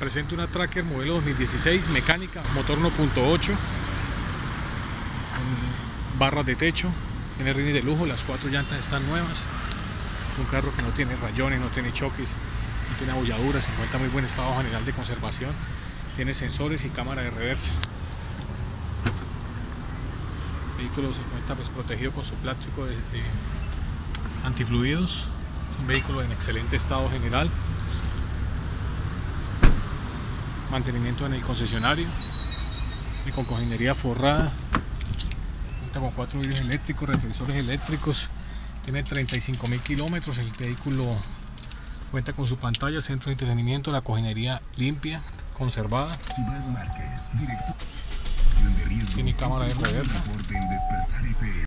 presenta una Tracker modelo 2016 mecánica, motor 1.8, barras de techo, tiene rines de lujo, las cuatro llantas están nuevas. Un carro que no tiene rayones, no tiene choques, no tiene abolladuras, se encuentra en muy buen estado general de conservación. Tiene sensores y cámara de reversa. El vehículo se encuentra pues, protegido con su plástico de, de antifluidos. Un vehículo en excelente estado general mantenimiento en el concesionario y con cojinería forrada cuenta con cuatro vidrios eléctricos, retrovisores eléctricos tiene 35 mil kilómetros el vehículo cuenta con su pantalla, centro de entretenimiento, la cojinería limpia, conservada. Tiene cámara de reversa